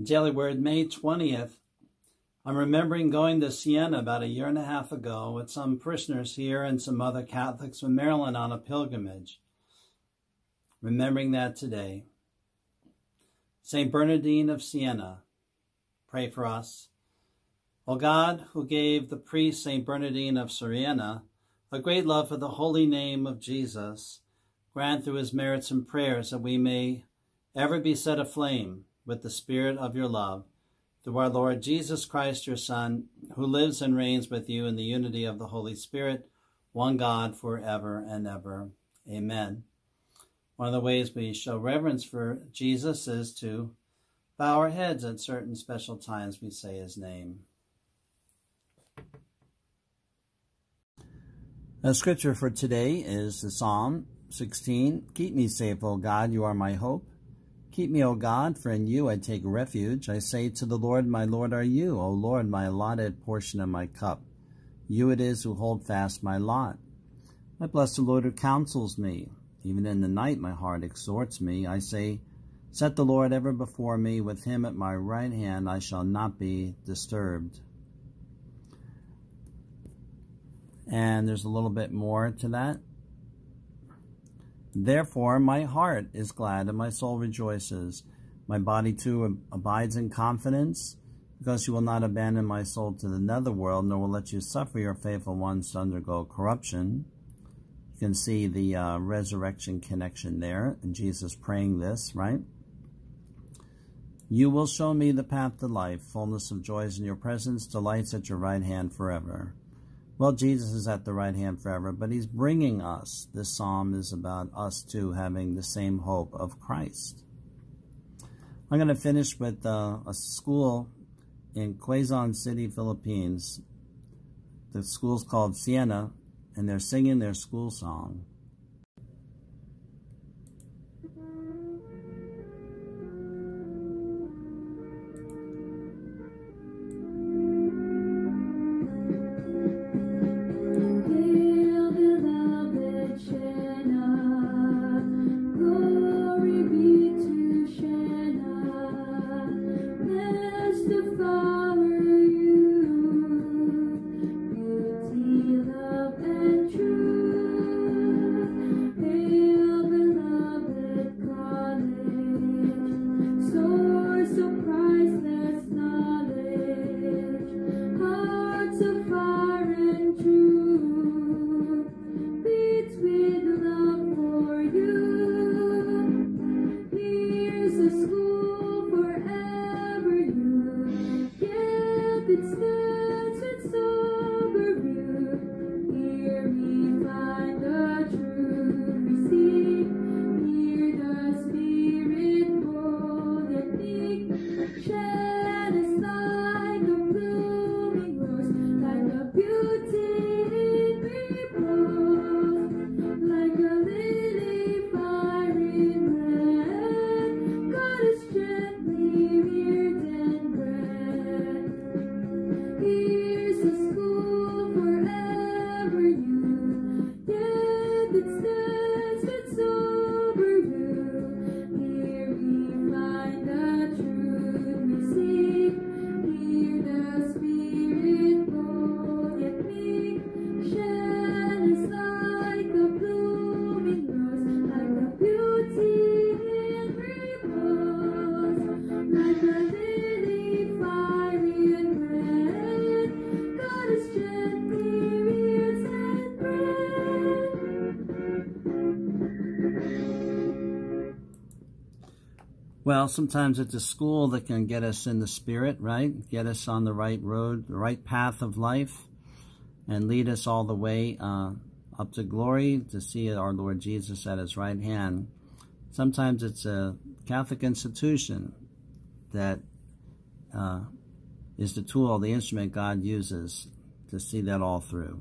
Daily Word, May 20th. I'm remembering going to Siena about a year and a half ago with some parishioners here and some other Catholics from Maryland on a pilgrimage. Remembering that today. St. Bernardine of Siena, pray for us. O God, who gave the priest St. Bernardine of Siena a great love for the holy name of Jesus, grant through his merits and prayers that we may ever be set aflame with the spirit of your love, through our Lord Jesus Christ, your Son, who lives and reigns with you in the unity of the Holy Spirit, one God, forever and ever. Amen. One of the ways we show reverence for Jesus is to bow our heads at certain special times we say his name. The scripture for today is the Psalm 16. Keep me safe, O God, you are my hope. Keep me, O God, for in you I take refuge. I say to the Lord, My Lord are you, O Lord, my allotted portion of my cup. You it is who hold fast my lot. I bless the Lord who counsels me. Even in the night my heart exhorts me. I say, Set the Lord ever before me. With him at my right hand I shall not be disturbed. And there's a little bit more to that. Therefore, my heart is glad and my soul rejoices. My body too abides in confidence, because you will not abandon my soul to the netherworld, nor will let you suffer your faithful ones to undergo corruption. You can see the uh, resurrection connection there, and Jesus praying this, right? You will show me the path to life, fullness of joys in your presence, delights at your right hand forever. Well, Jesus is at the right hand forever, but he's bringing us. This psalm is about us too having the same hope of Christ. I'm going to finish with uh, a school in Quezon City, Philippines. The school's called Siena, and they're singing their school song. sky. Well, sometimes it's a school that can get us in the spirit, right? Get us on the right road, the right path of life, and lead us all the way uh, up to glory to see our Lord Jesus at his right hand. Sometimes it's a Catholic institution that uh, is the tool, the instrument God uses to see that all through.